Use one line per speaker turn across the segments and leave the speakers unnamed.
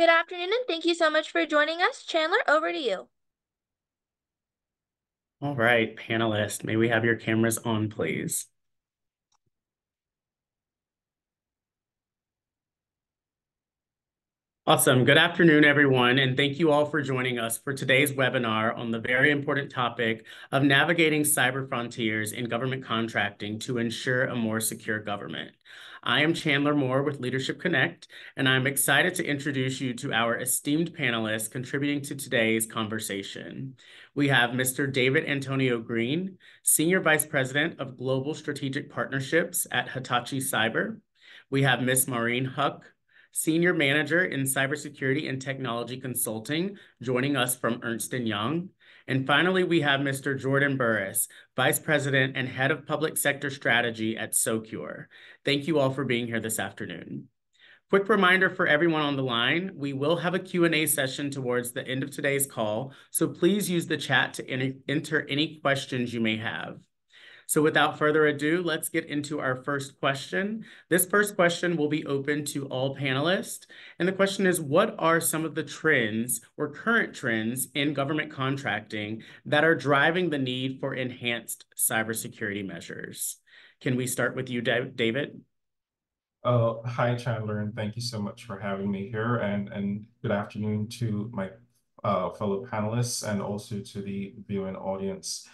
Good afternoon, and thank you so much for joining us. Chandler, over to you.
All right, panelists, may we have your cameras on, please? Awesome. Good afternoon, everyone, and thank you all for joining us for today's webinar on the very important topic of navigating cyber frontiers in government contracting to ensure a more secure government. I am Chandler Moore with Leadership Connect, and I'm excited to introduce you to our esteemed panelists contributing to today's conversation. We have Mr. David Antonio Green, Senior Vice President of Global Strategic Partnerships at Hitachi Cyber. We have Ms. Maureen Huck, Senior Manager in Cybersecurity and Technology Consulting, joining us from Ernst & Young. And finally, we have Mr. Jordan Burris, Vice President and Head of Public Sector Strategy at Socure. Thank you all for being here this afternoon. Quick reminder for everyone on the line, we will have a Q&A session towards the end of today's call, so please use the chat to enter any questions you may have. So without further ado, let's get into our first question. This first question will be open to all panelists. And the question is, what are some of the trends or current trends in government contracting that are driving the need for enhanced cybersecurity measures? Can we start with you, David?
Uh, hi, Chandler, and thank you so much for having me here. And, and good afternoon to my uh, fellow panelists and also to the viewing audience.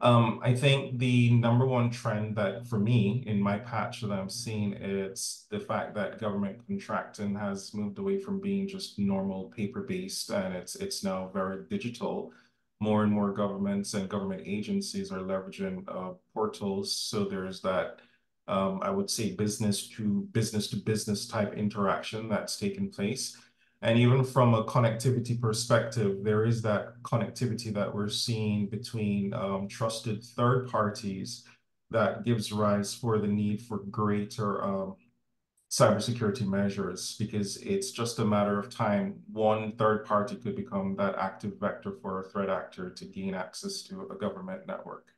Um, I think the number one trend that for me in my patch that I'm seeing is the fact that government contracting has moved away from being just normal paper-based and it's it's now very digital. More and more governments and government agencies are leveraging uh, portals. So there's that, um, I would say, business to business to business type interaction that's taken place. And even from a connectivity perspective, there is that connectivity that we're seeing between um, trusted third parties that gives rise for the need for greater um, cybersecurity measures because it's just a matter of time. One third party could become that active vector for a threat actor to gain access to a government network.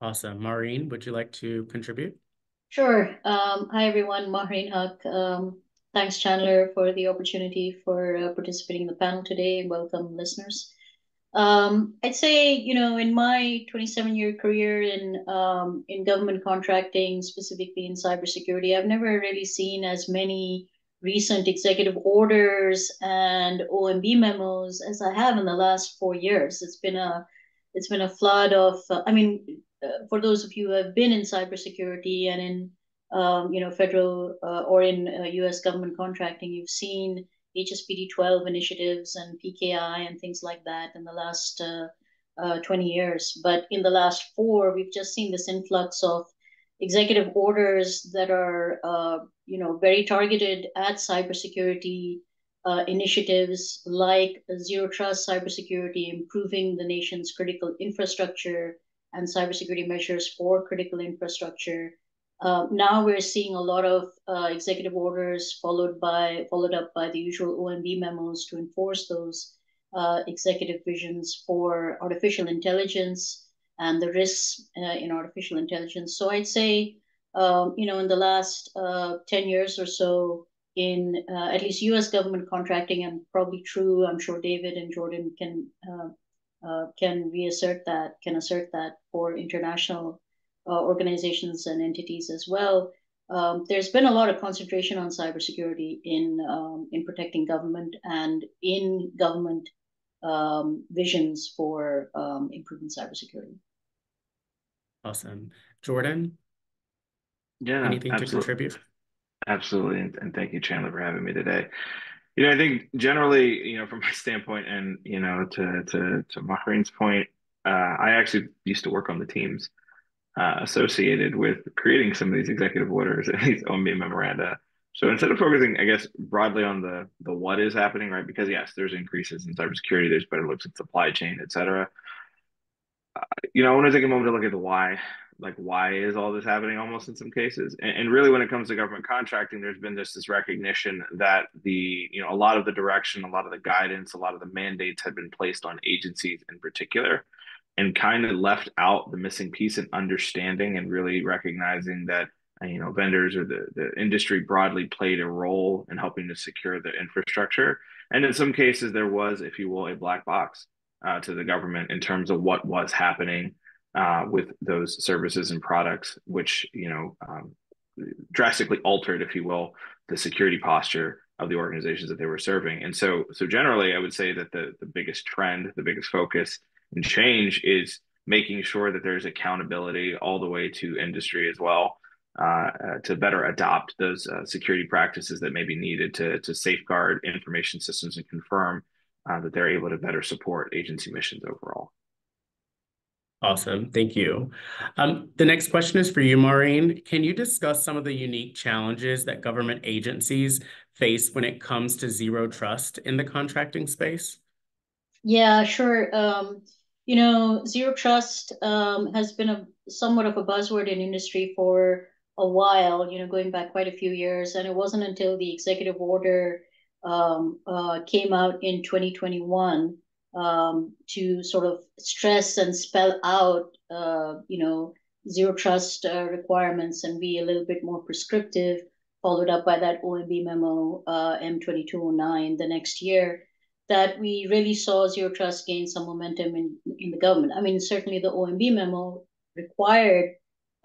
Awesome. Maureen, would you like to contribute?
Sure. Um, hi, everyone. Maureen Huck, um, Thanks, Chandler, for the opportunity for uh, participating in the panel today. Welcome, listeners. Um, I'd say, you know, in my 27-year career in um, in government contracting, specifically in cybersecurity, I've never really seen as many recent executive orders and OMB memos as I have in the last four years. It's been a it's been a flood of. Uh, I mean, uh, for those of you who have been in cybersecurity and in um, you know, federal uh, or in uh, U.S. government contracting, you've seen HSPD 12 initiatives and PKI and things like that in the last uh, uh, 20 years. But in the last four, we've just seen this influx of executive orders that are, uh, you know, very targeted at cybersecurity uh, initiatives like zero trust cybersecurity, improving the nation's critical infrastructure and cybersecurity measures for critical infrastructure uh, now we're seeing a lot of uh, executive orders followed by followed up by the usual OMB memos to enforce those uh, executive visions for artificial intelligence and the risks uh, in artificial intelligence. So I'd say, um, you know, in the last uh, ten years or so, in uh, at least U.S. government contracting, and probably true. I'm sure David and Jordan can can reassert that, can assert that for international uh, organizations and entities as well. Um, there's been a lot of concentration on cybersecurity in um, in protecting government and in government um, visions for um, improving cybersecurity.
Awesome, Jordan.
Yeah,
anything absolutely. to contribute?
Absolutely, and, and thank you, Chandler, for having me today. You know, I think generally, you know, from my standpoint, and you know, to to to Maureen's point, uh, I actually used to work on the teams uh, associated with creating some of these executive orders and these OMB memoranda. So instead of focusing, I guess, broadly on the the what is happening, right? Because yes, there's increases in cybersecurity, there's better looks at supply chain, et cetera. Uh, you know, I want to take a moment to look at the why. Like, why is all this happening? Almost in some cases, and, and really, when it comes to government contracting, there's been just this recognition that the you know a lot of the direction, a lot of the guidance, a lot of the mandates had been placed on agencies in particular and kind of left out the missing piece in understanding and really recognizing that you know, vendors or the, the industry broadly played a role in helping to secure the infrastructure. And in some cases, there was, if you will, a black box uh, to the government in terms of what was happening uh, with those services and products, which, you know, um, drastically altered, if you will, the security posture of the organizations that they were serving. And so, so generally, I would say that the the biggest trend, the biggest focus and change is making sure that there's accountability all the way to industry as well uh, uh, to better adopt those uh, security practices that may be needed to to safeguard information systems and confirm uh, that they're able to better support agency missions overall.
Awesome. Thank you. Um, the next question is for you, Maureen. Can you discuss some of the unique challenges that government agencies face when it comes to zero trust in the contracting space?
Yeah, sure. Um, you know, zero trust um, has been a somewhat of a buzzword in industry for a while, you know, going back quite a few years. And it wasn't until the executive order um, uh, came out in 2021 um, to sort of stress and spell out, uh, you know, zero trust uh, requirements and be a little bit more prescriptive, followed up by that OMB memo uh, M2209 the next year, that we really saw zero trust gain some momentum in, in the government. I mean, certainly the OMB memo required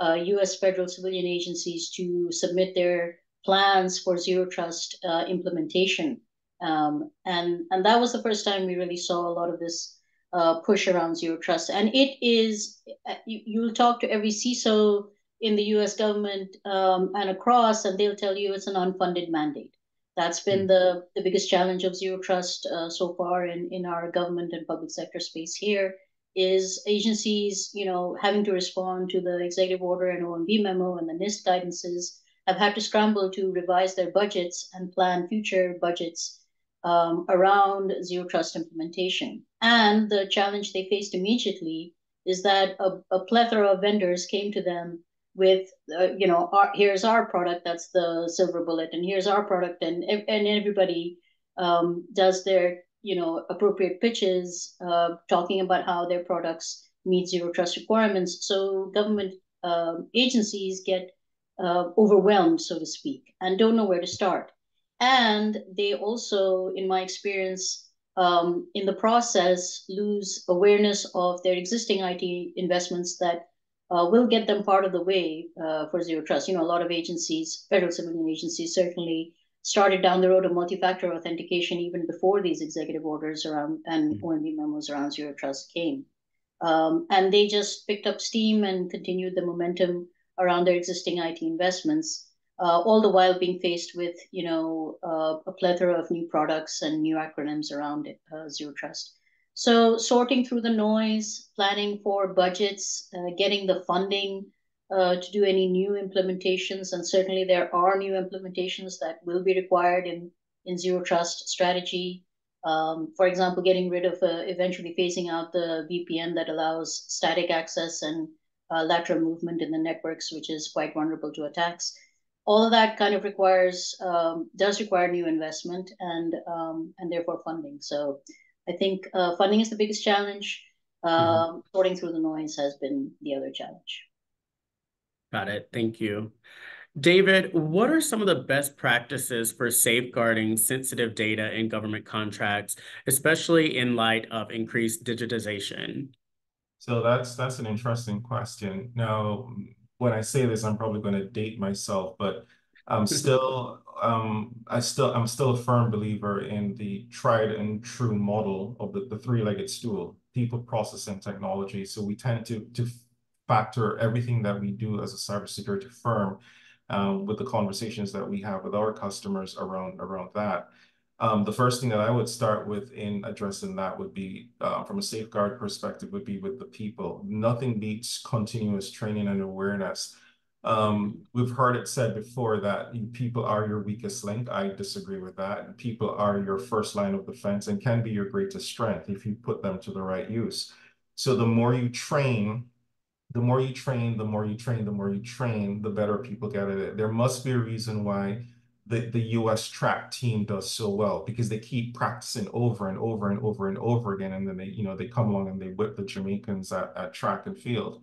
US uh, federal civilian agencies to submit their plans for zero trust uh, implementation. Um, and and that was the first time we really saw a lot of this uh, push around zero trust. And it is uh, you, you'll talk to every CISO in the U.S. government um, and across, and they'll tell you it's an unfunded mandate. That's been mm-hmm. the the biggest challenge of zero trust uh, so far in in our government and public sector space here is agencies, you know, having to respond to the executive order and OMB memo and the NIST guidances have had to scramble to revise their budgets and plan future budgets um, around zero trust implementation. And the challenge they faced immediately is that a, a plethora of vendors came to them with, uh, you know, our, here's our product, that's the silver bullet, and here's our product, and and everybody um, does their, you know, appropriate pitches, uh, talking about how their products meet zero trust requirements. So government uh, agencies get uh, overwhelmed, so to speak, and don't know where to start and they also in my experience um, in the process lose awareness of their existing IT investments that uh, will get them part of the way uh, for zero trust. You know, a lot of agencies, federal civilian agencies, certainly started down the road of multi-factor authentication even before these executive orders around and mm-hmm. OMB memos around zero trust came. Um, and they just picked up steam and continued the momentum around their existing IT investments uh, all the while being faced with you know uh, a plethora of new products and new acronyms around it, uh, zero trust. So sorting through the noise, planning for budgets, uh, getting the funding uh, to do any new implementations, and certainly there are new implementations that will be required in in zero trust strategy. Um, for example, getting rid of uh, eventually phasing out the VPN that allows static access and lateral movement in the networks, which is quite vulnerable to attacks all of that kind of requires um, does require new investment and um, and therefore funding. So I think uh, funding is the biggest challenge. mm-hmm. Um, sorting through the noise has been the other challenge.
Got it. Thank you. David, what are some of the best practices for safeguarding sensitive data in government contracts, especially in light of increased digitization?
So that's that's an interesting question. Now, when I say this, I'm probably going to date myself, but I'm still um, I still I'm still a firm believer in the tried and true model of the, the three-legged stool, people processing technology. So we tend to to factor everything that we do as a cybersecurity firm um, with the conversations that we have with our customers around around that. Um, the first thing that I would start with in addressing that would be, uh, from a safeguard perspective, would be with the people. Nothing beats continuous training and awareness. Um, we've heard it said before that people are your weakest link. I disagree with that. People are your first line of defense and can be your greatest strength if you put them to the right use. So the more you train, the more you train, the more you train, the more you train, the better people get at it. There must be a reason why the, the US track team does so well because they keep practicing over and over and over and over again. And then they, you know, they come along and they whip the Jamaicans at, at track and field.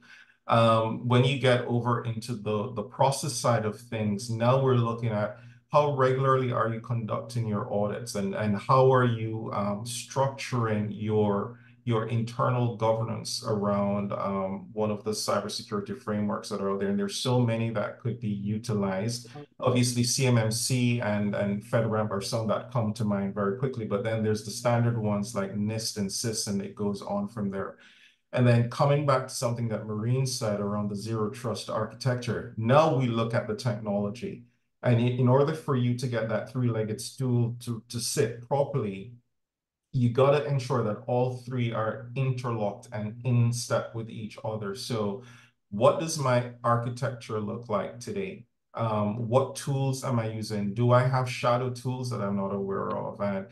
Um, when you get over into the, the process side of things, now we're looking at how regularly are you conducting your audits and, and how are you um, structuring your your internal governance around um, one of the cybersecurity frameworks that are out there. And there's so many that could be utilized. Obviously, CMMC and, and FedRAMP are some that come to mind very quickly, but then there's the standard ones like NIST and CIS, and it goes on from there. And then coming back to something that Maureen said around the zero trust architecture, now we look at the technology. And in order for you to get that three-legged stool to, to sit properly, you got to ensure that all three are interlocked and in step with each other. So what does my architecture look like today? Um, what tools am I using? Do I have shadow tools that I'm not aware of? And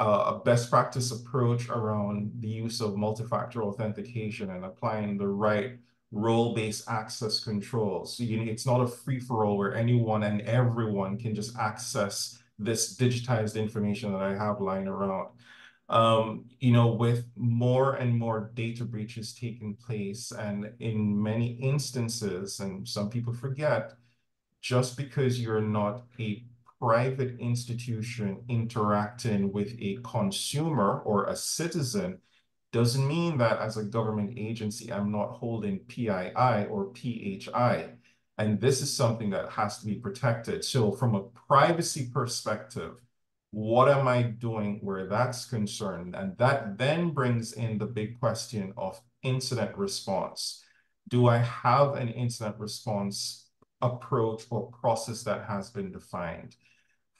uh, a best practice approach around the use of multi-factor authentication and applying the right role-based access controls. So you, it's not a free-for-all where anyone and everyone can just access this digitized information that I have lying around um, you know, with more and more data breaches taking place, and in many instances, and some people forget, just because you're not a private institution interacting with a consumer or a citizen doesn't mean that as a government agency, I'm not holding PII or PHI. And this is something that has to be protected. So from a privacy perspective, what am I doing where that's concerned? And that then brings in the big question of incident response. Do I have an incident response approach or process that has been defined?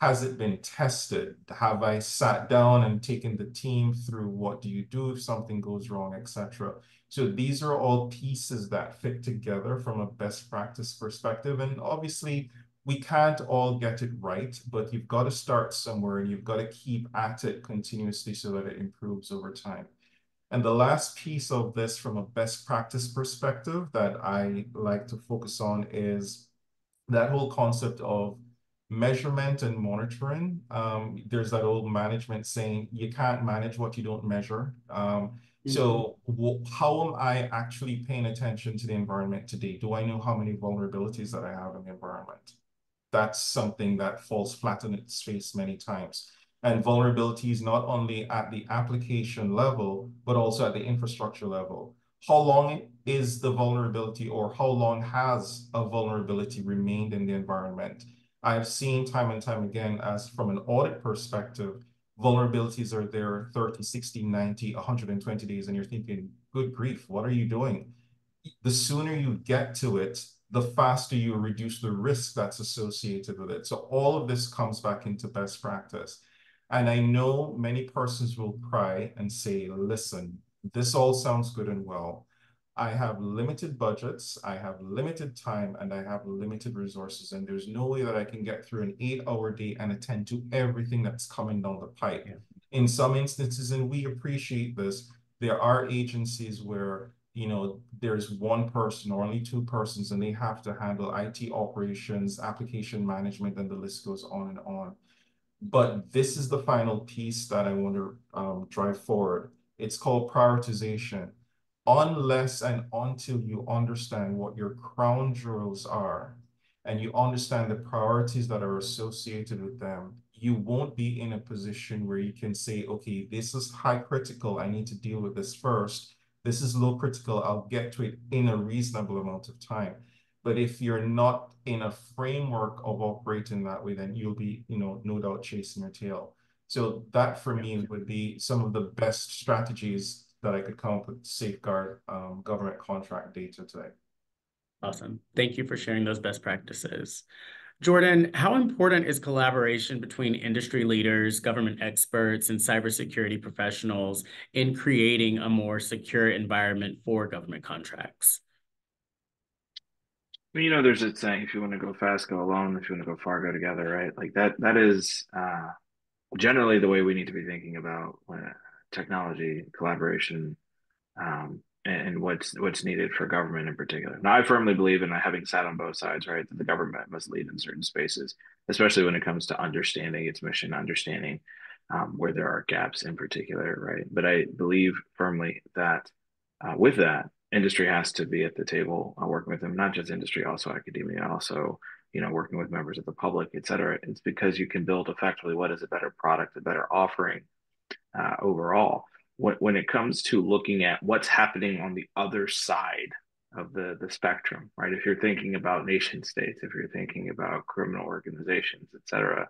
Has it been tested? Have I sat down and taken the team through what do you do if something goes wrong, etc. So these are all pieces that fit together from a best practice perspective. And obviously, we can't all get it right, but you've got to start somewhere and you've got to keep at it continuously so that it improves over time. And the last piece of this from a best practice perspective that I like to focus on is that whole concept of measurement and monitoring. Um, there's that old management saying, you can't manage what you don't measure. Um, Mm-hmm. So how am I actually paying attention to the environment today? Do I know how many vulnerabilities that I have in the environment? that's something that falls flat on its face many times. And vulnerabilities not only at the application level, but also at the infrastructure level. How long is the vulnerability or how long has a vulnerability remained in the environment? I've seen time and time again, as from an audit perspective, vulnerabilities are there 30, 60, 90, 120 days, and you're thinking, good grief, what are you doing? The sooner you get to it, the faster you reduce the risk that's associated with it. So all of this comes back into best practice. And I know many persons will cry and say, listen, this all sounds good and well. I have limited budgets, I have limited time, and I have limited resources. And there's no way that I can get through an eight hour day and attend to everything that's coming down the pipe. Yeah. In some instances, and we appreciate this, there are agencies where you know, there's one person or only two persons and they have to handle IT operations, application management, and the list goes on and on. But this is the final piece that I want to um, drive forward. It's called prioritization. Unless and until you understand what your crown jewels are and you understand the priorities that are associated with them, you won't be in a position where you can say, okay, this is high critical. I need to deal with this first this is low critical. I'll get to it in a reasonable amount of time. But if you're not in a framework of operating that way, then you'll be, you know, no doubt chasing your tail. So that for me would be some of the best strategies that I could come up with to safeguard um, government contract data today.
Awesome. Thank you for sharing those best practices. Jordan, how important is collaboration between industry leaders, government experts, and cybersecurity professionals in creating a more secure environment for government contracts?
Well, you know, there's a saying: if you want to go fast, go alone. If you want to go far, go together. Right? Like that. That is uh, generally the way we need to be thinking about uh, technology collaboration um, and what's what's needed for government in particular. Now, I firmly believe in having sat on both sides, right? That the government must lead in certain spaces, especially when it comes to understanding its mission, understanding um, where there are gaps in particular, right? But I believe firmly that uh, with that, industry has to be at the table uh, working with them, not just industry, also academia, also you know working with members of the public, et cetera. It's because you can build effectively what is a better product, a better offering uh, overall. When, when it comes to looking at what's happening on the other side of the the spectrum, right? If you're thinking about nation states, if you're thinking about criminal organizations, et cetera,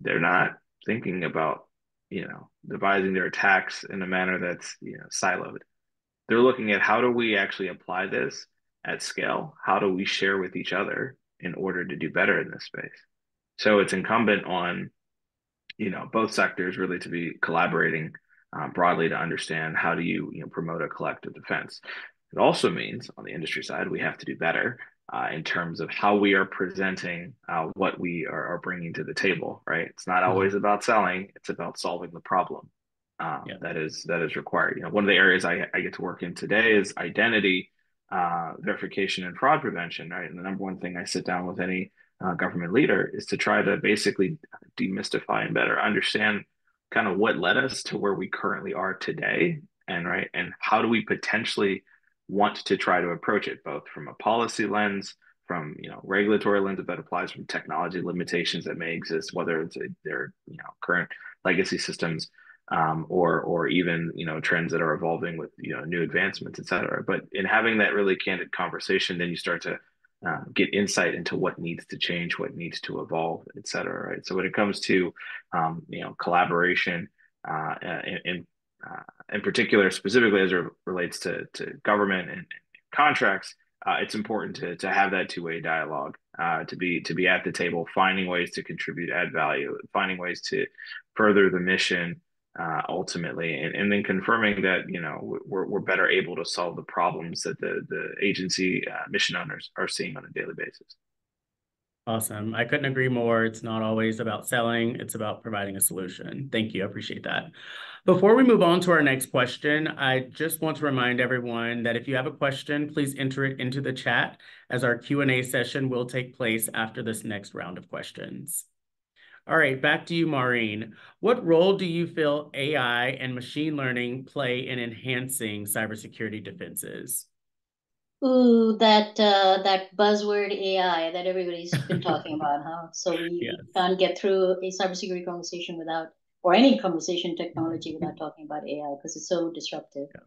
they're not thinking about you know devising their attacks in a manner that's you know siloed they're looking at how do we actually apply this at scale? How do we share with each other in order to do better in this space? So it's incumbent on, you know, both sectors really to be collaborating uh, broadly to understand how do you, you know, promote a collective defense. It also means on the industry side, we have to do better uh, in terms of how we are presenting uh, what we are, are, bringing to the table, right? It's not mm-hmm. always about selling, it's about solving the problem um, yeah. that is that is required. You know, one of the areas I, I get to work in today is identity uh, verification and fraud prevention, right? And the number one thing I sit down with any uh, government leader is to try to basically demystify and better understand kind of what led us to where we currently are today, and right, and how do we potentially want to try to approach it, both from a policy lens, from you know regulatory lens if that applies from technology limitations that may exist, whether it's their you know current legacy systems um, or or even you know trends that are evolving with you know new advancements, et cetera. But in having that really candid conversation, then you start to uh, get insight into what needs to change, what needs to evolve, et cetera. Right. So when it comes to um, you know collaboration uh, in in, uh, in particular, specifically as it relates to to government and, and contracts, uh, it's important to to have that two way dialogue, uh, to be to be at the table, finding ways to contribute, add value, finding ways to further the mission uh, ultimately, and, and then confirming that you know we're, we're better able to solve the problems that the the agency uh, mission owners are seeing on a daily basis.
Awesome. I couldn't agree more. It's not always about selling, it's about providing a solution. Thank you. I appreciate that. Before we move on to our next question, I just want to remind everyone that if you have a question, please enter it into the chat as our Q&A session will take place after this next round of questions. All right, back to you, Maureen. What role do you feel AI and machine learning play in enhancing cybersecurity defenses?
Ooh, that uh, that buzzword AI that everybody's been talking about, huh? So we yes. can't get through a cybersecurity conversation without, or any conversation technology without talking about AI because it's so disruptive. Yeah.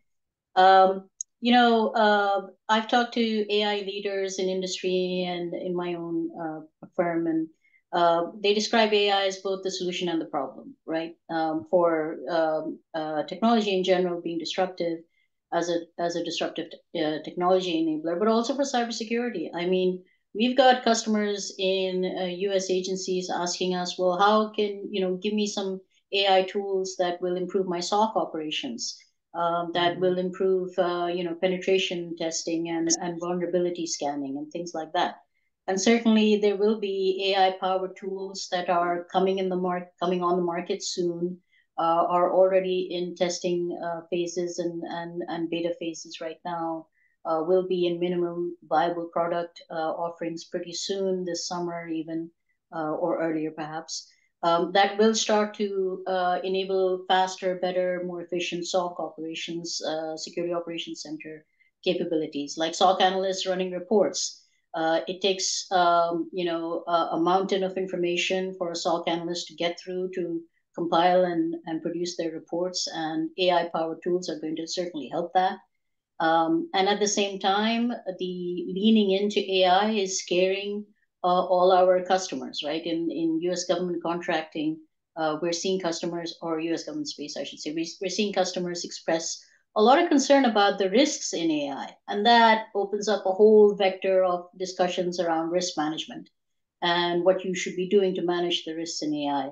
Um, you know, uh, I've talked to AI leaders in industry and in my own uh, firm, and uh, they describe AI as both the solution and the problem, right? Um, for um, uh, technology in general being disruptive as a as a disruptive uh, technology enabler, but also for cybersecurity. I mean, we've got customers in U.S. Uh, agencies asking us, well, how can you know give me some AI tools that will improve my SOC operations? Um, that mm-hmm. will improve, uh, you know, penetration testing and, and vulnerability scanning and things like that. And certainly there will be AI powered tools that are coming in the market, coming on the market soon, uh, are already in testing uh, phases and, and, and beta phases right now, uh, will be in minimum viable product offerings pretty soon this summer even, or earlier perhaps. Um, that will start to enable faster, better, more efficient SOC operations, security operations center capabilities, like SOC analysts running reports uh, it takes, um, you know, a, a, mountain of information for a SOC analyst to get through to compile and, and produce their reports, and AI-powered tools are going to certainly help that. Um, and at the same time, the leaning into AI is scaring uh, all our customers, right? In in U.S. government contracting, uh, we're seeing customers, or U.S. government space, I should say, we, we're seeing customers express a lot of concern about the risks in AI. And that opens up a whole vector of discussions around risk management and what you should be doing to manage the risks in AI.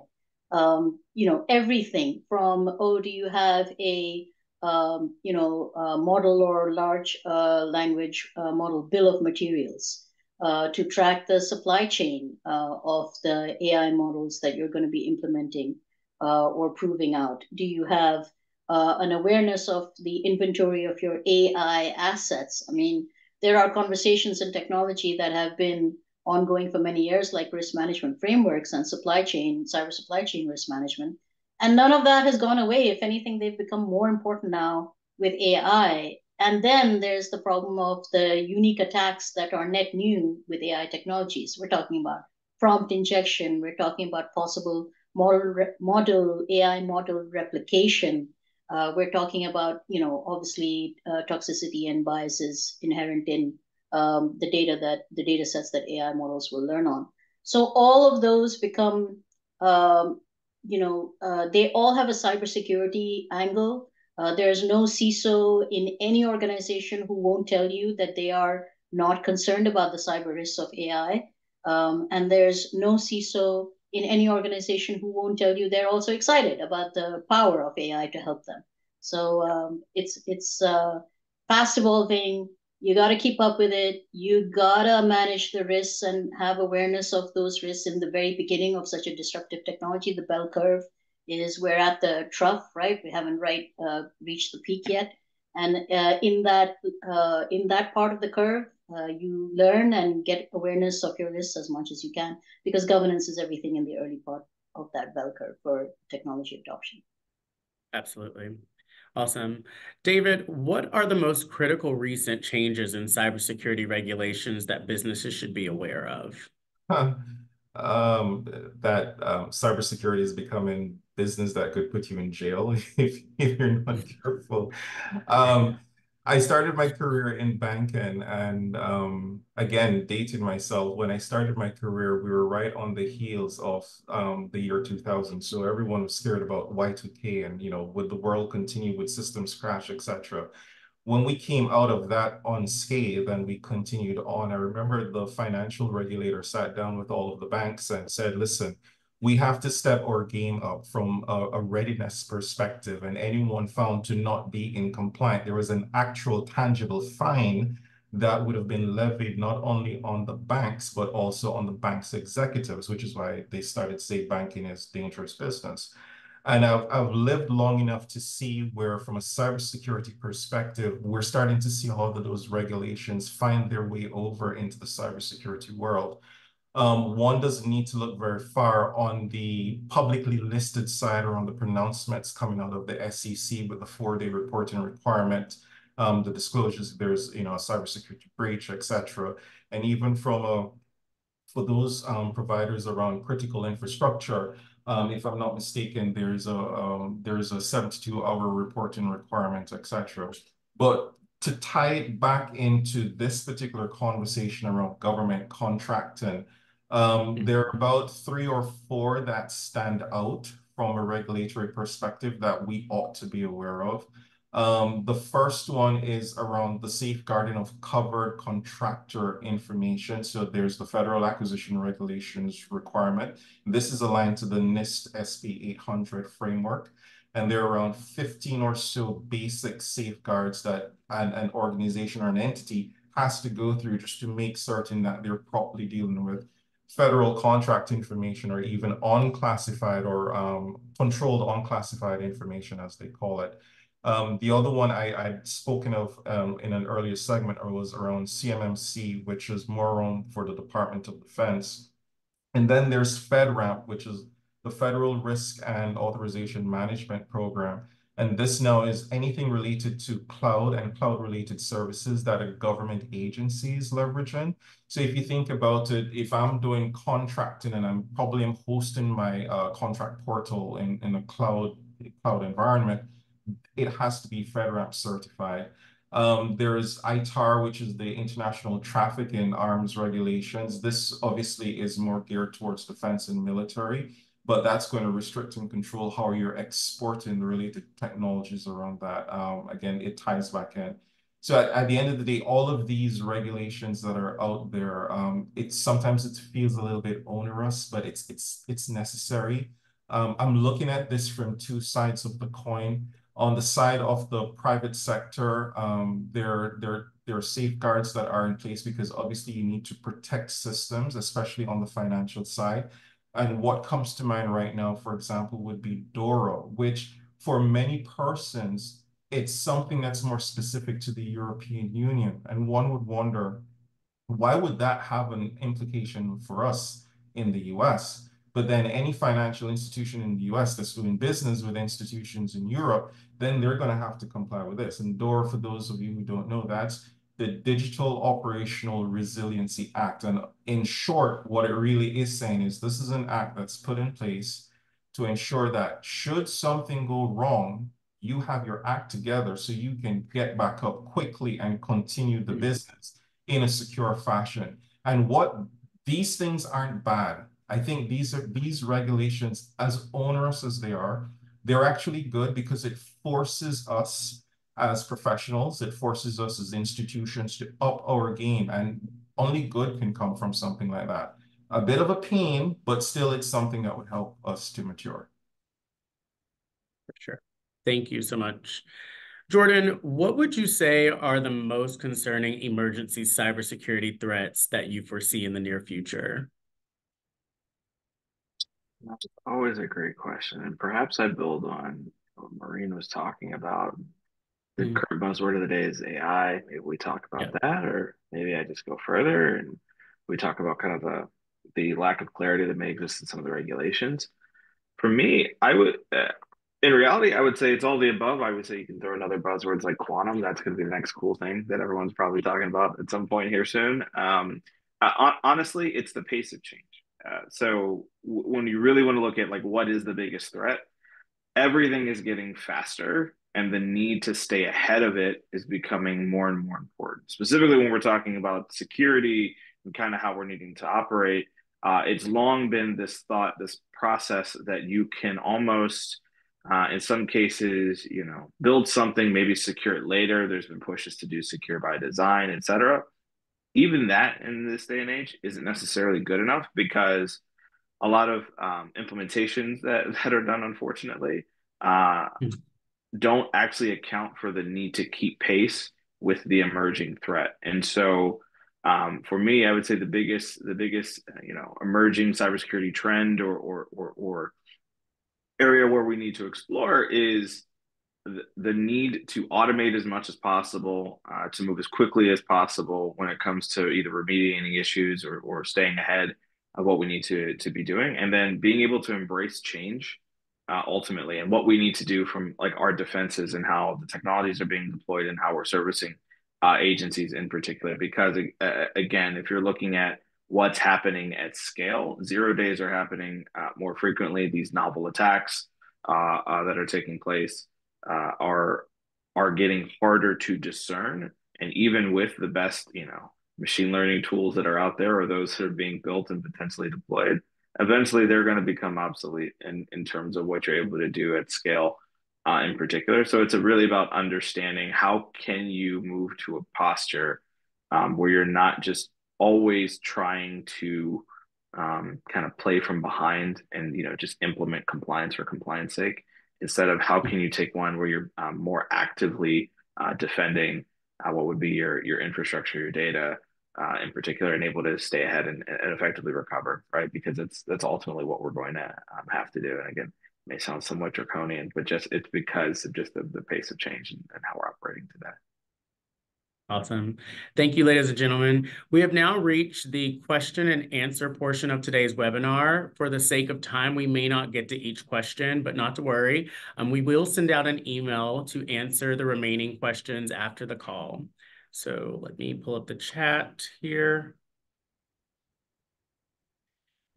Um, you know, everything from, oh, do you have a, um, you know, a model or large uh, language uh, model bill of materials uh, to track the supply chain uh, of the AI models that you're going to be implementing uh, or proving out? Do you have uh, an awareness of the inventory of your AI assets. I mean, there are conversations in technology that have been ongoing for many years, like risk management frameworks and supply chain, cyber supply chain risk management. And none of that has gone away. If anything, they've become more important now with AI and then there's the problem of the unique attacks that are net new with AI technologies. We're talking about prompt injection. We're talking about possible model model AI model replication. Uh, we're talking about you know obviously uh, toxicity and biases inherent in um, the data that the data sets that AI models will learn on. So all of those become um, you know uh, they all have a cybersecurity angle. Uh, there's no CISO in any organization who won't tell you that they are not concerned about the cyber risks of AI. Um, and there's no CISO in any organization who won't tell you they're also excited about the power of AI to help them. So um, it's it's uh, fast evolving. You got to keep up with it. You gotta manage the risks and have awareness of those risks in the very beginning of such a disruptive technology. The bell curve is we're at the trough, right? We haven't right uh, reached the peak yet, and uh, in that uh, in that part of the curve, uh, you learn and get awareness of your risks as much as you can because governance is everything in the early part of that bell curve for technology adoption.
Absolutely. Awesome. David, what are the most critical recent changes in cybersecurity regulations that businesses should be aware of?
Huh. Um, that um, cybersecurity is becoming business that could put you in jail if, if you're not careful. Um, I started my career in banking and um, again, dating myself. When I started my career, we were right on the heels of um, the year 2000. So everyone was scared about Y2K and, you know, would the world continue with systems crash, etc. When we came out of that unscathed and we continued on, I remember the financial regulator sat down with all of the banks and said, listen, we have to step our game up from a, a, readiness perspective and anyone found to not be in compliance, there was an actual tangible fine that would have been levied not only on the banks, but also on the bank's executives, which is why they started to say banking is dangerous business. And I've, I've lived long enough to see where, from a cybersecurity perspective, we're starting to see how those regulations find their way over into the cybersecurity world um, one doesn't need to look very far on the publicly listed side or on the pronouncements coming out of the SEC with the four-day reporting requirement, um, the disclosures, there's, you know, a cybersecurity breach, etc. And even from a, for those um, providers around critical infrastructure, um, if I'm not mistaken, there's a um, there's a 72 hour reporting requirement, etc. But to tie it back into this particular conversation around government contracting, um, mm-hmm. there are about three or four that stand out from a regulatory perspective that we ought to be aware of. Um, the first one is around the safeguarding of covered contractor information. So there's the Federal Acquisition Regulations requirement. This is aligned to the NIST SP 800 framework. And there are around 15 or so basic safeguards that an, an organization or an entity has to go through just to make certain that they're properly dealing with federal contract information or even unclassified or um, controlled unclassified information, as they call it. Um, the other one I, I'd spoken of um, in an earlier segment was around CMMC, which is more on for the Department of Defense. And then there's FedRAMP, which is the Federal Risk and Authorization Management Program. And this now is anything related to cloud and cloud related services that a government agency is leveraging. So if you think about it, if I'm doing contracting and I'm probably am hosting my uh, contract portal in, in a cloud, cloud environment, it has to be FedRAMP certified. Um, there's ITAR, which is the International Traffic in Arms Regulations. This obviously is more geared towards defense and military but that's going to restrict and control how you're exporting the related technologies around that. Um, again, it ties back in. So at, at, the end of the day, all of these regulations that are out there, um, it's sometimes it feels a little bit onerous, but it's it's it's necessary. Um, I'm looking at this from two sides of the coin. On the side of the private sector, um, there, there, there are safeguards that are in place because obviously you need to protect systems, especially on the financial side. And what comes to mind right now, for example, would be DORA, which for many persons, it's something that's more specific to the European Union. And one would wonder, why would that have an implication for us in the US? But then any financial institution in the US that's doing business with institutions in Europe, then they're going to have to comply with this. And DORA, for those of you who don't know, that's the Digital Operational Resiliency Act. And in short, what it really is saying is this is an act that's put in place to ensure that should something go wrong, you have your act together so you can get back up quickly and continue the mm-hmm. business in a secure fashion. And what these things aren't bad. I think these are these regulations, as onerous as they are, they're actually good because it forces us as professionals, it forces us as institutions to up our game, and only good can come from something like that. A bit of a pain, but still it's something that would help us to mature.
For sure. Thank you so much. Jordan, what would you say are the most concerning emergency cybersecurity threats that you foresee in the near future?
That's always a great question. And perhaps I build on what Maureen was talking about. The mm. current buzzword of the day is AI. Maybe we talk about yeah. that, or maybe I just go further and we talk about kind of the, the lack of clarity that may exist in some of the regulations. For me, I would, uh, in reality, I would say it's all the above. I would say you can throw another buzzwords like quantum. That's going to be the next cool thing that everyone's probably talking about at some point here soon. Um, uh, honestly, it's the pace of change. Uh, so w- when you really want to look at like what is the biggest threat, everything is getting faster and the need to stay ahead of it is becoming more and more important. Specifically, when we're talking about security and kind of how we're needing to operate, uh, it's long been this thought, this process that you can almost, uh, in some cases, you know, build something, maybe secure it later. There's been pushes to do secure by design, etc. even that in this day and age isn't necessarily good enough because a lot of um, implementations that, that are done, unfortunately, uh, mm-hmm. Don't actually account for the need to keep pace with the emerging threat. And so, um, for me, I would say the biggest, the biggest, you know, emerging cybersecurity trend or or or, or area where we need to explore is the need to automate as much as possible, uh, to move as quickly as possible when it comes to either remediating issues or, or staying ahead of what we need to, to be doing. And then being able to embrace change uh, ultimately and what we need to do from like our defenses and how the technologies are being deployed and how we're servicing uh, agencies in particular. Because uh, again, if you're looking at what's happening at scale, zero days are happening uh, more frequently, these novel attacks uh, uh, that are taking place are are getting harder to discern. And even with the best, you know, machine learning tools that are out there or those that are being built and potentially deployed, eventually they're going to become obsolete in, in terms of what you're able to do at scale uh, in particular. So it's really about understanding how can you move to a posture um, where you're not just always trying to um, kind of play from behind and you know just implement compliance for compliance sake instead of how can you take one where you're um, more actively uh, defending uh, what would be your your infrastructure, your data uh, in particular, and able to stay ahead and, and effectively recover, right? Because it's that's ultimately what we're going to um, have to do. And again, may sound somewhat draconian, but just it's because of just the, the pace of change and, and how we're operating today.
Awesome. Thank you, ladies and gentlemen. We have now reached the question and answer portion of today's webinar. For the sake of time, we may not get to each question, but not to worry. Um, we will send out an email to answer the remaining questions after the call. So let me pull up the chat here.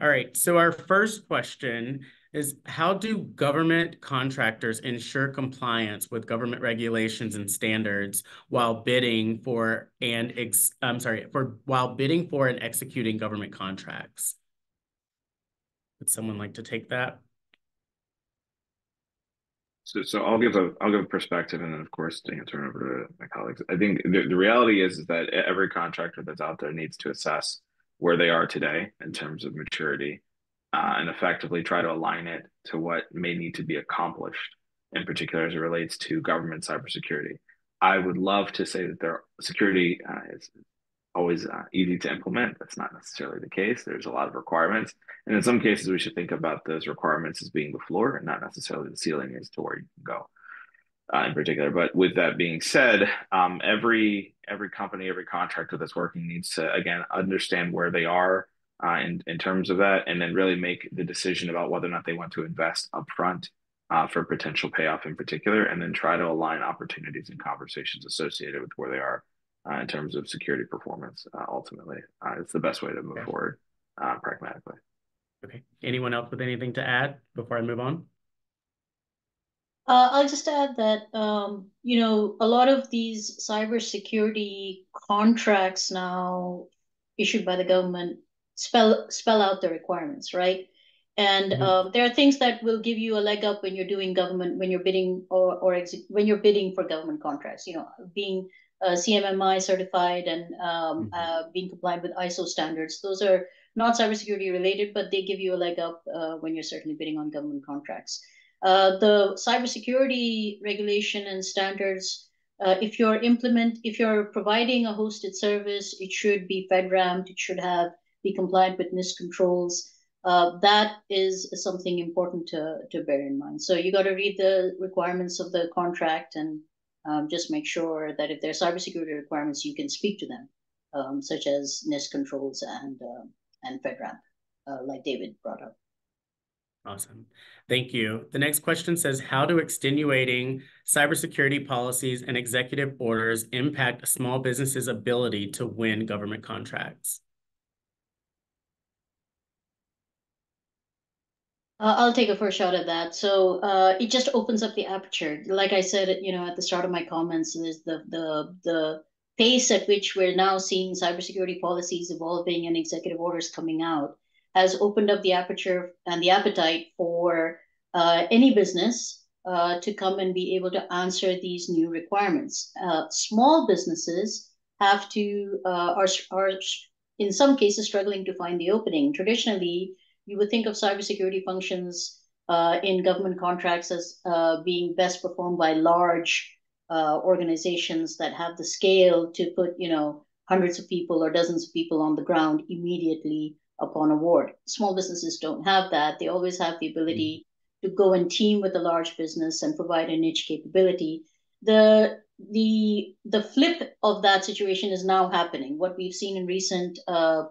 All right, so our first question is how do government contractors ensure compliance with government regulations and standards while bidding for and ex, I'm sorry, for while bidding for and executing government contracts? Would someone like to take that?
So, so I'll give a I'll give a perspective, and then of course to answer over to my colleagues. I think the, the reality is, is that every contractor that's out there needs to assess where they are today in terms of maturity uh, and effectively try to align it to what may need to be accomplished, in particular as it relates to government cybersecurity. I would love to say that their security uh, is always uh, easy to implement. That's not necessarily the case. There's a lot of requirements. And in some cases, we should think about those requirements as being the floor and not necessarily the ceiling as to where you can go. Uh, in particular. But with that being said, um, every every company, every contractor that's working needs to again understand where they are uh, in, in terms of that, and then really make the decision about whether or not they want to invest upfront uh, for potential payoff in particular, and then try to align opportunities and conversations associated with where they are in terms of security performance. Uh, ultimately, uh, it's the best way to move okay. forward uh, pragmatically.
Okay. Anyone else with anything to add before I move on?
Uh, I'll just add that um, you know a lot of these cybersecurity contracts now issued by the government spell spell out the requirements, right? And mm-hmm. uh, there are things that will give you a leg up when you're doing government, when you're bidding or, or ex- when you're bidding for government contracts. You know, being uh, CMMI certified and um, mm-hmm. uh, being compliant with ISO standards. Those are not cybersecurity related, but they give you a leg up uh, when you're certainly bidding on government contracts. Uh, the cybersecurity regulation and standards, uh, if you're implement, if you're providing a hosted service, it should be FedRAMP. It should have be compliant with NIST controls. Uh, that is something important to, to bear in mind. So you got to read the requirements of the contract and um, just make sure that if there are cybersecurity requirements, you can speak to them, um, such as NIST controls and uh, and FedRAMP, uh, like David brought up.
Awesome. Thank you. The next question says, how do extenuating cybersecurity policies and executive orders impact a small business's ability to win government contracts?
Uh, I'll take a first shot at that. So uh, it just opens up the aperture. Like I said, you know, at the start of my comments, the the the pace at which we're now seeing cybersecurity policies evolving and executive orders coming out has opened up the aperture and the appetite for uh, any business uh, to come and be able to answer these new requirements. Uh, small businesses have to uh, are are in some cases struggling to find the opening. Traditionally, you would think of cybersecurity functions uh, in government contracts as uh, being best performed by large organizations that have the scale to put you know hundreds of people or dozens of people on the ground immediately upon award. Small businesses don't have that. They always have the ability to go and team with a large business and provide a niche capability. The the the flip of that situation is now happening. What we've seen in recent uh,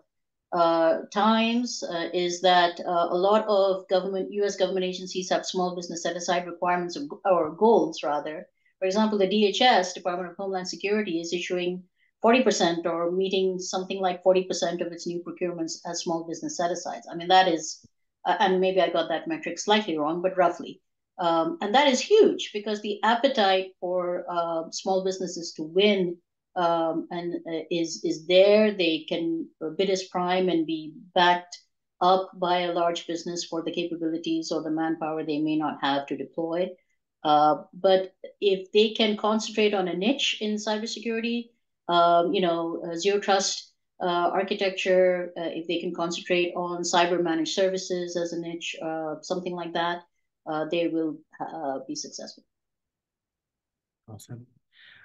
uh, times uh, is that uh, a lot of government U.S. government agencies have small business set aside requirements or, or goals rather. For example, the DHS, Department of Homeland Security, is issuing 40% or meeting something like 40% of its new procurements as small business set asides. I mean, that is, uh, and maybe I got that metric slightly wrong, but roughly. Um, and that is huge because the appetite for uh, small businesses to win um, and uh, is is there. They can bid as prime and be backed up by a large business for the capabilities or the manpower they may not have to deploy. Uh, but if they can concentrate on a niche in cybersecurity, um, you know, uh, zero trust uh, architecture, uh, if they can concentrate on cyber managed services as a niche, uh, something like that, uh, they will uh, be successful.
Awesome.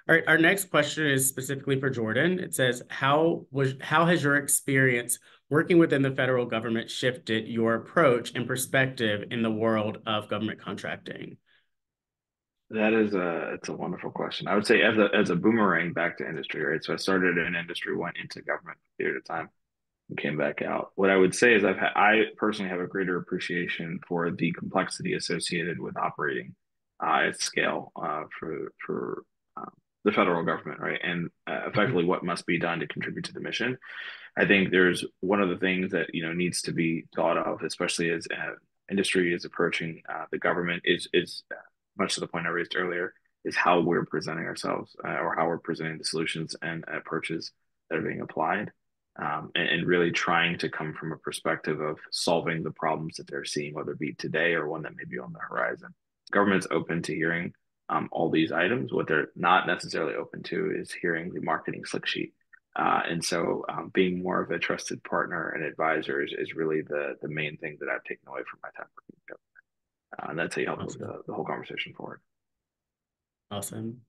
All right, our next question is specifically for Jordan. It says, how was how has your experience working within the federal government shifted your approach and perspective in the world of government contracting?
That is a it's a wonderful question. I would say as a as a boomerang back to industry, right? So I started in industry, went into government for a period of time, and came back out. What I would say is I've had, I personally have a greater appreciation for the complexity associated with operating uh, at scale uh, for for the federal government, right? And uh, effectively what must be done to contribute to the mission. I think there's one of the things that you know needs to be thought of, especially as uh, industry is approaching uh, the government, is is much to the point I raised earlier, is how we're presenting ourselves uh, or how we're presenting the solutions and approaches that are being applied. Um, and, and, really trying to come from a perspective of solving the problems that they're seeing, whether it be today or one that may be on the horizon. Government's open to hearing um, all these items. What they're not necessarily open to is hearing the marketing slick sheet. Uh, and so um, being more of a trusted partner and advisor is, is really the, the main thing that I've taken away from my time working with government. Uh, and that's how you help awesome. the, the whole conversation forward.
Awesome.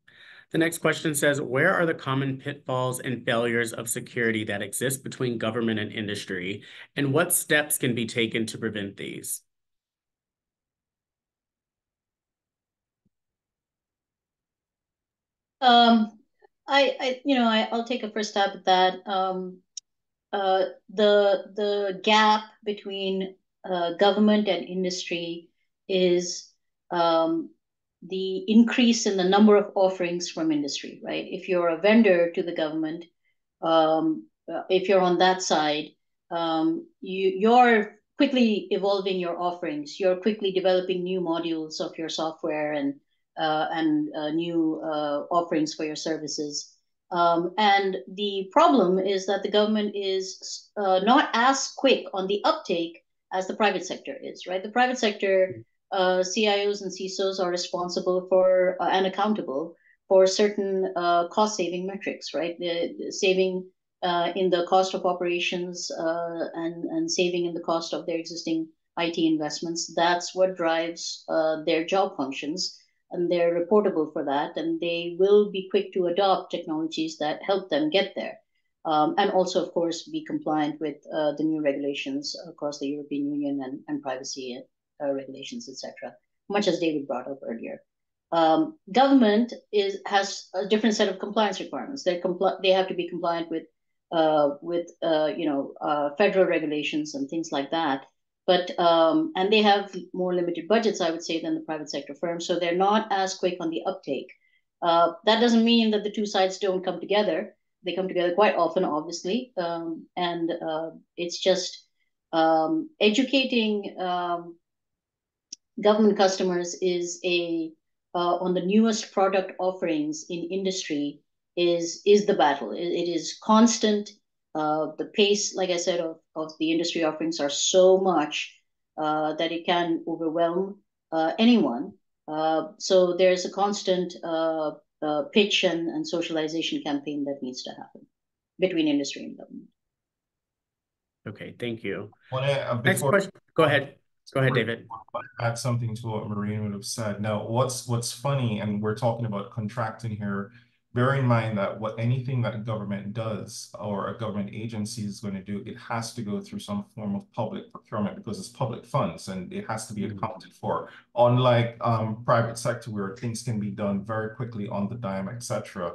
The next question says, where are the common pitfalls and failures of security that exist between government and industry, and what steps can be taken to prevent these?
Um, I, I, you know, I, will take a first stab at that. Um, uh, the the gap between uh, government and industry is um, the increase in the number of offerings from industry, right? If you're a vendor to the government, um, if you're on that side, um, you you're quickly evolving your offerings. You're quickly developing new modules of your software and uh, and uh, new uh, offerings for your services. Um, and the problem is that the government is uh, not as quick on the uptake as the private sector is, right? The private sector uh, CIOs and CISOs are responsible for uh, and accountable for certain cost saving metrics, right? The, the saving uh, in the cost of operations uh, and, and saving in the cost of their existing IT investments. That's what drives uh, their job functions, and they're reportable for that, and they will be quick to adopt technologies that help them get there. Um, and also, of course, be compliant with uh, the new regulations across the European Union and, and privacy uh, regulations, etc., much as David brought up earlier. Um, government is has a different set of compliance requirements. They compli- they have to be compliant with uh, with uh, you know uh, federal regulations and things like that. But um, and they have more limited budgets, I would say, than the private sector firms. So they're not as quick on the uptake. Uh, that doesn't mean that the two sides don't come together. They come together quite often, obviously, um, and uh, it's just um, educating um, government customers is a uh, on the newest product offerings in industry is is the battle. it, it is constant. Uh, the pace, like I said, of, of the industry offerings are so much uh, that it can overwhelm uh, anyone. Uh, so there's a constant uh, uh, pitch and, and socialization campaign that needs to happen between industry and government.
Okay, thank you.
Before,
Next question. Go ahead. Go ahead, David.
Add something to what Maureen would have said. Now, what's what's funny, and we're talking about contracting here bear in mind that what anything that a government does or a government agency is going to do, it has to go through some form of public procurement because it's public funds and it has to be mm-hmm. accounted for. Unlike um, private sector where things can be done very quickly on the dime, etc.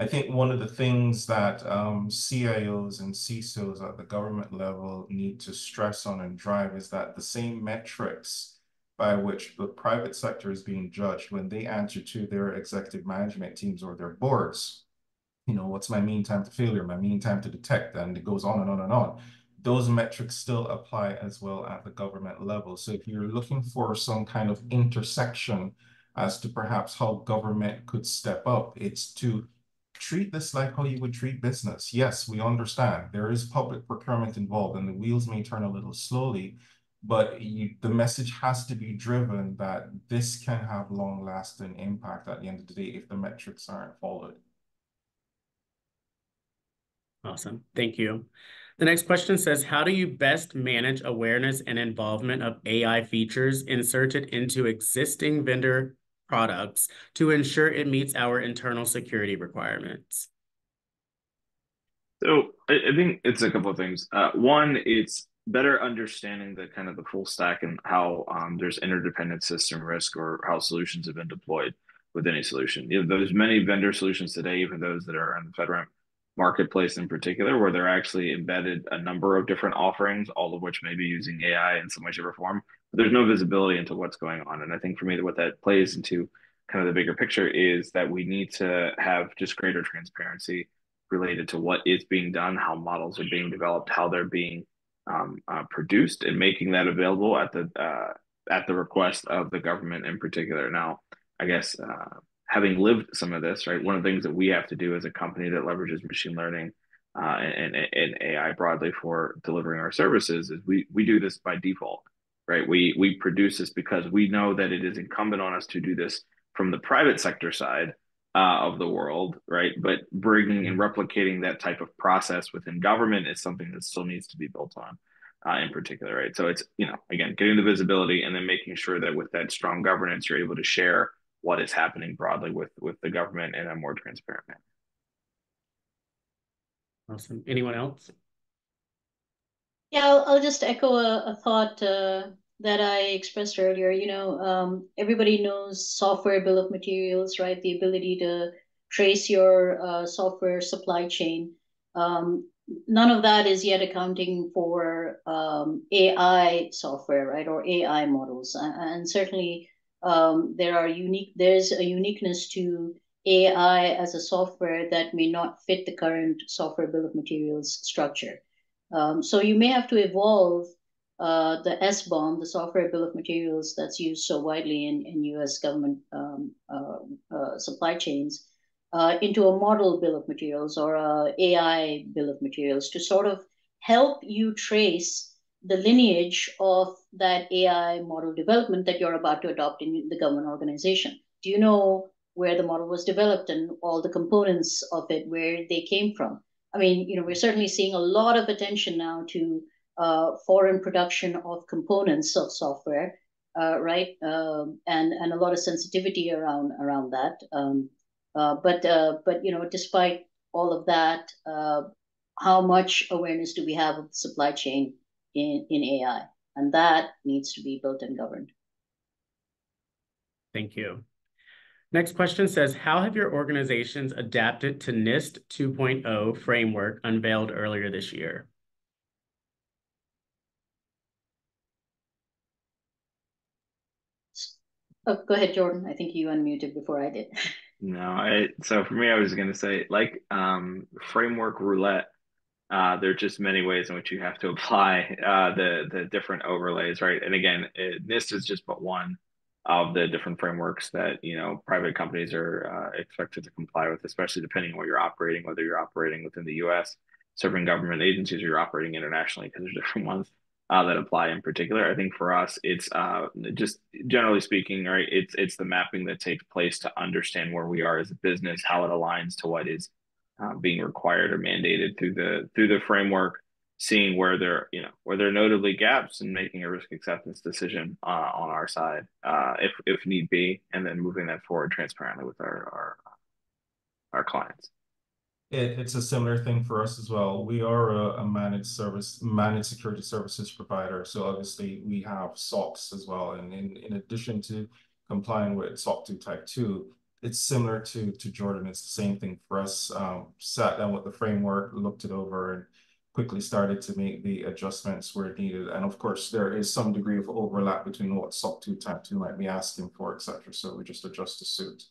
I think one of the things that um, CIOs and CISOs at the government level need to stress on and drive is that the same metrics by which the private sector is being judged when they answer to their executive management teams or their boards. You know, what's my mean time to failure, my mean time to detect, and it goes on and on and on. Those metrics still apply as well at the government level. So if you're looking for some kind of intersection as to perhaps how government could step up, it's to treat this like how you would treat business. Yes, we understand there is public procurement involved and the wheels may turn a little slowly, but you, the message has to be driven that this can have long lasting impact at the end of the day if the metrics aren't followed.
Awesome. Thank you. The next question says, how do you best manage awareness and involvement of AI features inserted into existing vendor products to ensure it meets our internal security requirements?
So I, I think it's a couple of things. Uh, one, it's better understanding the kind of the full stack and how um, there's interdependent system risk or how solutions have been deployed with any solution. You know, there's many vendor solutions today, even those that are in the FedRAMP marketplace in particular, where they're actually embedded a number of different offerings, all of which may be using AI in some way, shape, or form. But there's no visibility into what's going on. And I think for me, what that plays into kind of the bigger picture is that we need to have just greater transparency related to what is being done, how models are being developed, how they're being um, uh, produced and making that available at the uh, at the request of the government in particular. Now, I guess uh, having lived some of this, right, one of the things that we have to do as a company that leverages machine learning uh, and, and AI broadly for delivering our services is we we do this by default, right? We we produce this because we know that it is incumbent on us to do this from the private sector side uh, of the world, right? But bringing and replicating that type of process within government is something that still needs to be built on, uh, in particular, right? So it's you know again getting the visibility and then making sure that with that strong governance, you're able to share what is happening broadly with with the government in a more transparent manner.
Awesome. Anyone else?
Yeah, I'll, I'll just echo a, a thought uh, that I expressed earlier, you know, um, everybody knows software bill of materials, right? The ability to trace your uh, software supply chain. Um, none of that is yet accounting for um, AI software, right, or AI models, and certainly um, there are unique. There's a uniqueness to AI as a software that may not fit the current software bill of materials structure. Um, so you may have to evolve uh, the SBOM, the software bill of materials that's used so widely in, in US government um, uh, uh, supply chains, uh, into a model bill of materials or a AI bill of materials to sort of help you trace the lineage of that AI model development that you're about to adopt in the government organization. Do you know where the model was developed and all the components of it, where they came from? I mean, you know, we're certainly seeing a lot of attention now to uh, foreign production of components of software, uh, right? Um, and and a lot of sensitivity around around that. Um, uh, but uh, but you know, despite all of that, uh, how much awareness do we have of the supply chain in in AI? And that needs to be built and governed.
Thank you. Next question says, how have your organizations adapted to NIST 2.0 framework unveiled earlier this year?
Oh, go ahead, Jordan. I think you unmuted before I did.
No, I, so for me, I was going to say like um, framework roulette. Uh, there are just many ways in which you have to apply uh, the the different overlays, right? And again, it, NIST is just but one of the different frameworks that you know private companies are uh, expected to comply with, especially depending on where you're operating, whether you're operating within the U.S. serving government agencies or you're operating internationally, because there's different ones uh, that apply in particular. I think for us, it's uh, just generally speaking, right? It's it's the mapping that takes place to understand where we are as a business, how it aligns to what is uh, being required or mandated through the through the framework, seeing where there you know where there are notably gaps and making a risk acceptance decision uh, on our side uh, if if need be, and then moving that forward transparently with our our our clients.
It, it's a similar thing for us as well. We are a, a, managed service, managed security services provider. So obviously we have SOX as well. And in, in addition to complying with SOC 2 Type 2, it's similar to, to Jordan. It's the same thing for us. Um, sat down with the framework, looked it over, and quickly started to make the adjustments where needed. And of course, there is some degree of overlap between what SOC 2 Type 2 might be asking for, et cetera. So we just adjust the suit.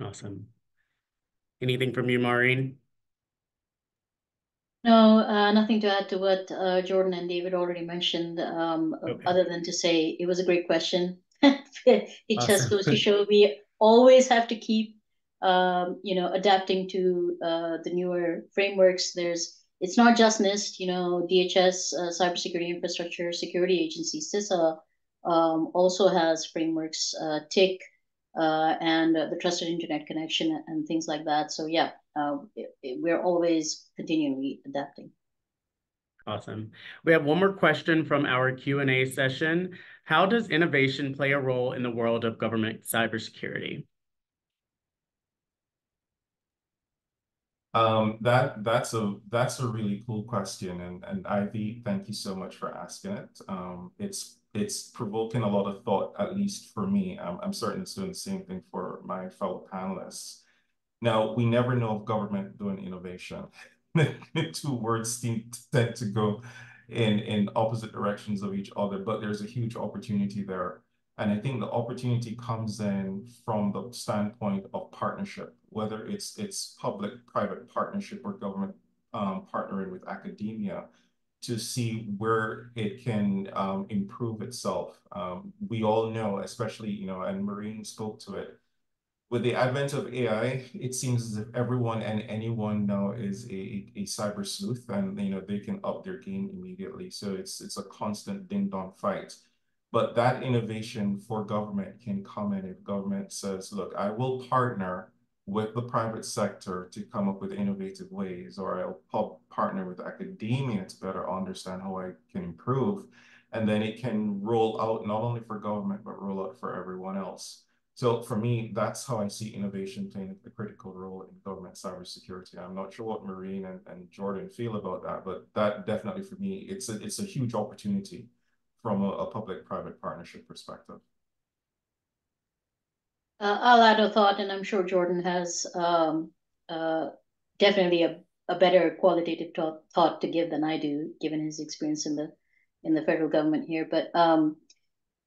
Awesome. Anything from you, Maureen?
No, uh, nothing to add to what uh, Jordan and David already mentioned, um, okay. other than to say it was a great question. it awesome. just goes to show we always have to keep, um, you know, adapting to uh, the newer frameworks. There's, it's not just NIST, you know, DHS, uh, Cybersecurity Infrastructure Security Agency, CISA, um, also has frameworks, uh, TIC, uh, and uh, the trusted internet connection and things like that. So yeah, uh, it, it, we're always continually adapting.
Awesome. We have one more question from our Q&A session. How does innovation play a role in the world of government cybersecurity?
Um, that that's a that's a really cool question, and and Ivy, thank you so much for asking it. Um, it's it's provoking a lot of thought, at least for me. I'm, I'm certain it's doing the same thing for my fellow panelists. Now, we never know of government doing innovation. the two words tend to go in, in opposite directions of each other, but there's a huge opportunity there. And I think the opportunity comes in from the standpoint of partnership, whether it's it's public-private partnership or government um, partnering with academia to see where it can um, improve itself. Um, we all know, especially, you know, and Maureen spoke to it, with the advent of AI, it seems as if everyone and anyone now is a, a cyber sleuth and, you know, they can up their game immediately. So it's, it's a constant ding dong fight. But that innovation for government can come in if government says, look, I will partner with the private sector to come up with innovative ways, or I'll partner with academia to better understand how I can improve. And then it can roll out not only for government, but roll out for everyone else. So for me, that's how I see innovation playing a critical role in government cybersecurity. I'm not sure what Maureen and, and Jordan feel about that, but that definitely for me, it's a, it's a huge opportunity from a, a public-private partnership perspective.
Uh, I'll add a thought, and I'm sure Jordan has um, uh, definitely a, a better qualitative thought, thought to give than I do, given his experience in the in the federal government here. But um,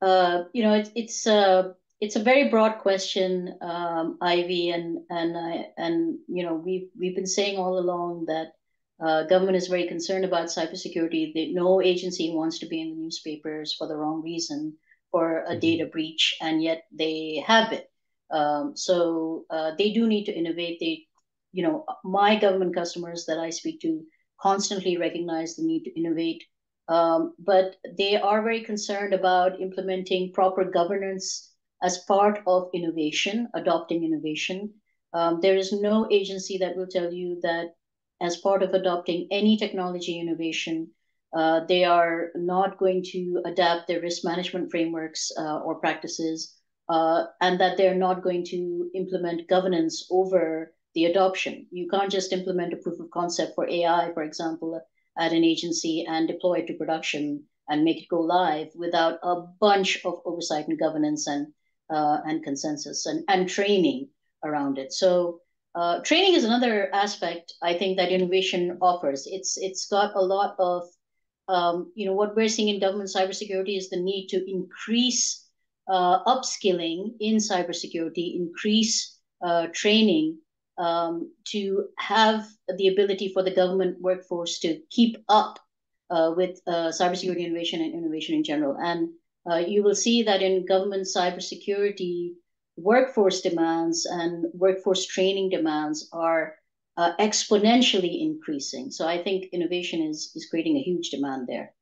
uh, you know, it's it's uh, it's a very broad question, um, Ivy, and and I and you know we've we've been saying all along that uh, government is very concerned about cybersecurity. They, no agency wants to be in the newspapers for the wrong reason for a mm-hmm. data breach, and yet they have it. Um, so uh, they do need to innovate. They, you know, my government customers that I speak to constantly recognize the need to innovate, um, but they are very concerned about implementing proper governance as part of innovation, adopting innovation. Um, there is no agency that will tell you that as part of adopting any technology innovation, uh, they are not going to adapt their risk management frameworks uh, or practices, uh, and that they're not going to implement governance over the adoption. You can't just implement a proof of concept for AI, for example, at an agency and deploy it to production and make it go live without a bunch of oversight and governance and uh, and consensus and, and training around it. So uh, training is another aspect I think that innovation offers. It's it's got a lot of um, you know what we're seeing in government cybersecurity is the need to increase uh, upskilling in cybersecurity, increase uh, training um, to have the ability for the government workforce to keep up uh, with uh, cybersecurity innovation and innovation in general. And uh, you will see that in government cybersecurity workforce demands and workforce training demands are uh, exponentially increasing. So I think innovation is is creating a huge demand there.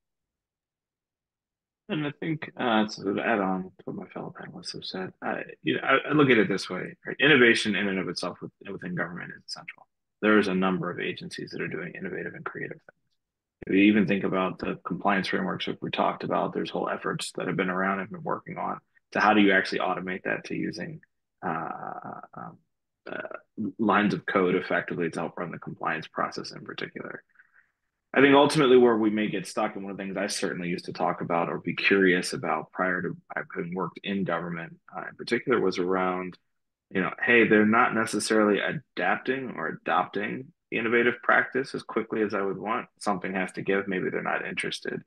And I think uh, to add on to what my fellow panelists have said, uh, you know, I, I, look at it this way: right? innovation in and of itself within government is essential. There is a number of agencies that are doing innovative and creative things. If you even think about the compliance frameworks that we talked about, there's whole efforts that have been around and been working on to how do you actually automate that to using uh, um, uh, lines of code effectively to help run the compliance process in particular. I think ultimately where we may get stuck, and one of the things I certainly used to talk about or be curious about prior to having worked in government uh, in particular, was around, you know, hey, they're not necessarily adapting or adopting innovative practice as quickly as I would want. Something has to give. Maybe they're not interested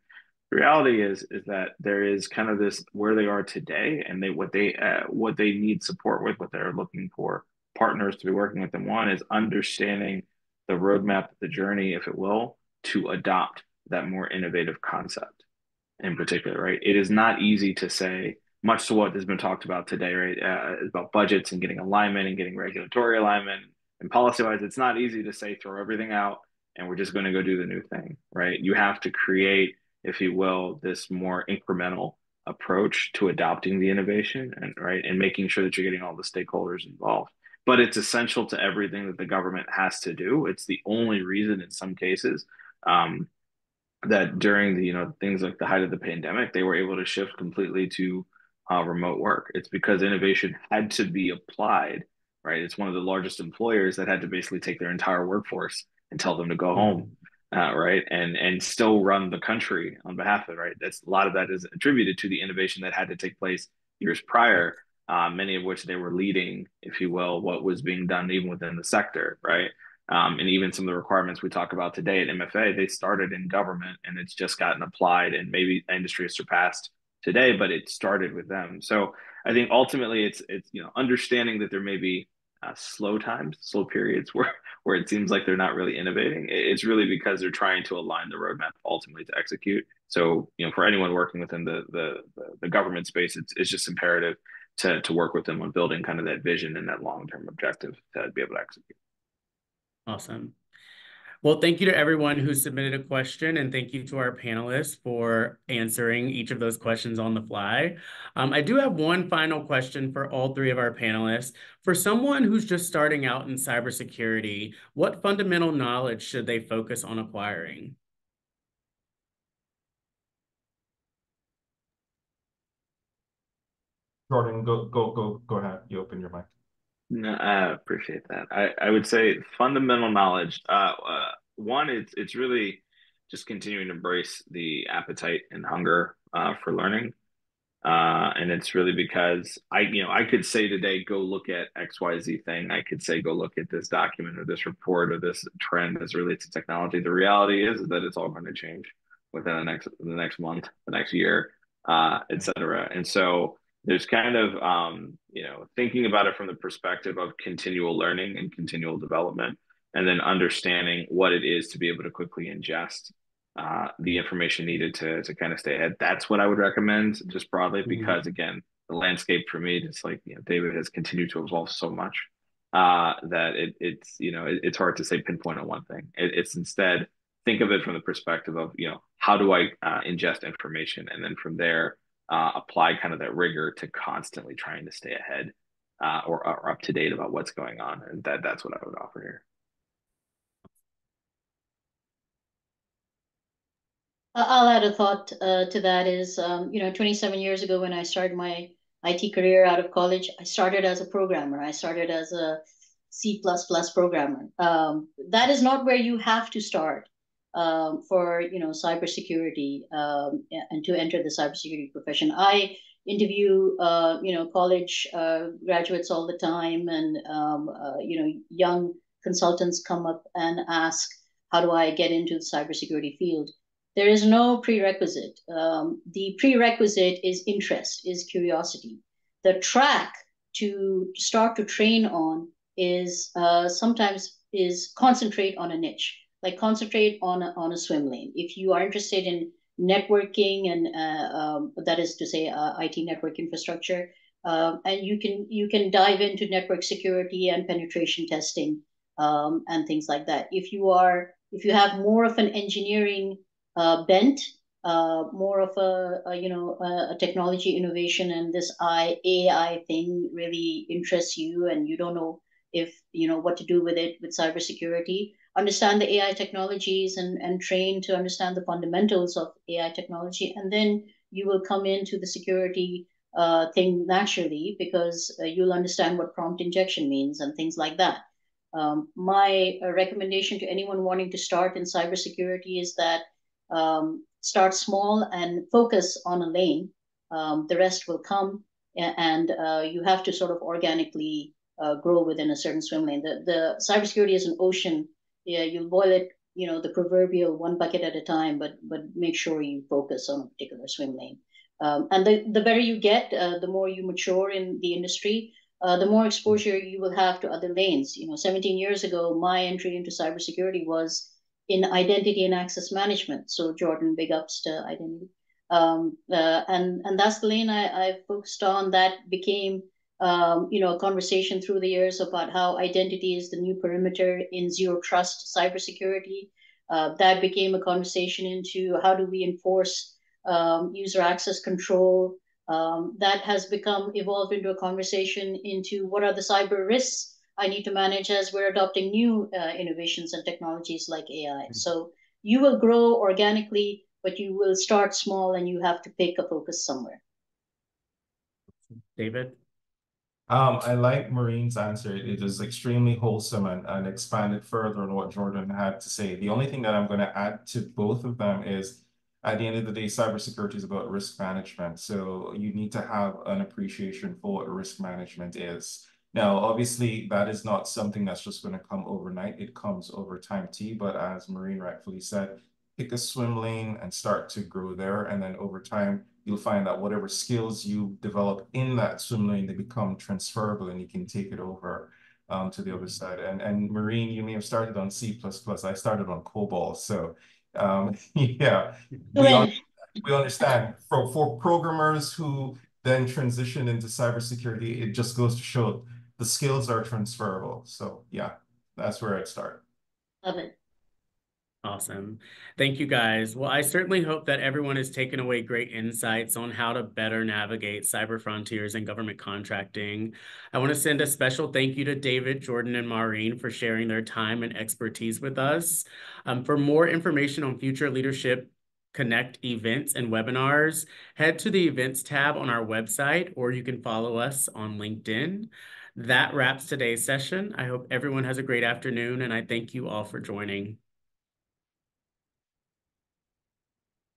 the reality is is that there is kind of this where they are today and they what they uh, what they need support with what they're looking for partners to be working with them one is understanding the roadmap the journey if it will to adopt that more innovative concept in particular right it is not easy to say much to what has been talked about today right uh, about budgets and getting alignment and getting regulatory alignment and policy wise it's not easy to say throw everything out and we're just going to go do the new thing right you have to create if you will, this more incremental approach to adopting the innovation and right and making sure that you're getting all the stakeholders involved. But it's essential to everything that the government has to do. It's the only reason in some cases um, that during the you know things like the height of the pandemic, they were able to shift completely to uh, remote work. It's because innovation had to be applied. Right, it's one of the largest employers that had to basically take their entire workforce and tell them to go home uh, right, and and still run the country on behalf of it, right. That's a lot of that is attributed to the innovation that had to take place years prior, uh, many of which they were leading, if you will, what was being done even within the sector, right. Um, and even some of the requirements we talk about today at MFA, they started in government and it's just gotten applied, and maybe industry has surpassed today, but it started with them. So I think ultimately it's it's you know understanding that there may be uh, slow times, slow periods where where it seems like they're not really innovating. It's really because they're trying to align the roadmap ultimately to execute. So you know, for anyone working within the the the, government space, it's it's just imperative to to work with them on building kind of that vision and that long term objective to be able to execute.
Awesome. Well, thank you to everyone who submitted a question, and thank you to our panelists for answering each of those questions on the fly. Um, I do have one final question for all three of our panelists. For someone who's just starting out in cybersecurity, what fundamental knowledge should they focus on acquiring?
Jordan, go go go go ahead. You open your mic.
No, I appreciate that. I, I would say fundamental knowledge. Uh, uh, one, it's it's really just continuing to embrace the appetite and hunger uh, for learning. Uh, and it's really because I, you know, I could say today, go look at XYZ thing. I could say, go look at this document or this report or this trend as relates to technology. The reality is, is that it's all going to change within the next the next month, the next year, uh, et cetera. And so there's kind of um, you know thinking about it from the perspective of continual learning and continual development, and then understanding what it is to be able to quickly ingest uh, the information needed to to kind of stay ahead. That's what I would recommend, just broadly, mm-hmm. because again, the landscape for me, just like you know, David has continued to evolve so much uh, that it, it's you know it, it's hard to say pinpoint on one thing. It, it's instead think of it from the perspective of you know how do I uh, ingest information, and then from there uh, apply kind of that rigor to constantly trying to stay ahead uh, or, or up to date about what's going on, and that that's what I would offer here.
I'll add a thought uh, to that is, um, you know, 27 years ago when I started my IT career out of college, I started as a programmer. I started as a C++ programmer. Um, that is not where you have to start um, for, you know, cybersecurity um, and to enter the cybersecurity profession. I interview, uh, you know, college uh, graduates all the time and, um, uh, you know, young consultants come up and ask, how do I get into the cybersecurity field? There is no prerequisite. Um, the prerequisite is interest, is curiosity. The track to start to train on is uh, sometimes is concentrate on a niche, like concentrate on a, on a swim lane. If you are interested in networking and uh, um, that is to say uh, IT network infrastructure, uh, and you can you can dive into network security and penetration testing um, and things like that. If you are if you have more of an engineering uh, bent, uh, more of a, a you know a, a, technology innovation, and this I, AI thing really interests you, and you don't know if you know what to do with it with cybersecurity. Understand the AI technologies and and train to understand the fundamentals of AI technology, and then you will come into the security uh, thing naturally because uh, you'll understand what prompt injection means and things like that. Um, my uh, recommendation to anyone wanting to start in cybersecurity is that um, start small and focus on a lane. Um, the rest will come, and uh, you have to sort of organically uh, grow within a certain swim lane. The the cybersecurity is an ocean. Yeah, you'll boil it, you know, the proverbial one bucket at a time, but but make sure you focus on a particular swim lane. Um, and the the better you get, uh, the more you mature in the industry. Uh, the more exposure you will have to other lanes. You know, 17 years ago, my entry into cybersecurity was in identity and access management. So Jordan, big ups to identity. Um, uh, and and that's the lane I, I focused on. That became um, you know a conversation through the years about how identity is the new perimeter in zero trust cybersecurity. Uh, that became a conversation into how do we enforce um, user access control. Um, that has become evolved into a conversation into what are the cyber risks I need to manage as we're adopting new uh, innovations and technologies like AI. Mm-hmm. So you will grow organically, but you will start small and you have to pick a focus somewhere.
David?
Um, I like Maureen's answer. It is extremely wholesome and, and expanded further on what Jordan had to say. The only thing that I'm going to add to both of them is at the end of the day, cybersecurity is about risk management. So you need to have an appreciation for what risk management is. Now, obviously, that is not something that's just going to come overnight. It comes over time too. But as Maureen rightfully said, pick a swim lane and start to grow there. And then over time, you'll find that whatever skills you develop in that swim lane, they become transferable and you can take it over um, to the other side. And, and Maureen, you may have started on C++. I started on COBOL. So um, yeah, we, un we understand. For, for programmers who then transition into cybersecurity, it just goes to show the skills are transferable. So yeah, that's where I'd start.
Love it.
Awesome. Thank you guys. Well, I certainly hope that everyone has taken away great insights on how to better navigate cyber frontiers and government contracting. I want to send a special thank you to David, Jordan, and Maureen for sharing their time and expertise with us. Um, for more information on future leadership Connect events and webinars, head to the events tab on our website, or you can follow us on LinkedIn. That wraps today's session. I hope everyone has a great afternoon, and I thank you all for joining.